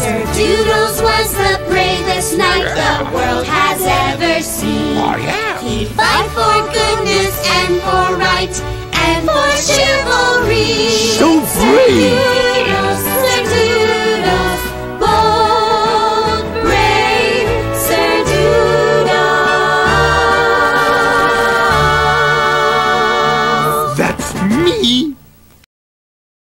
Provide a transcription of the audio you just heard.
Doodles was the bravest knight the world has ever seen. Oh, yeah. He fought for goodness and for right.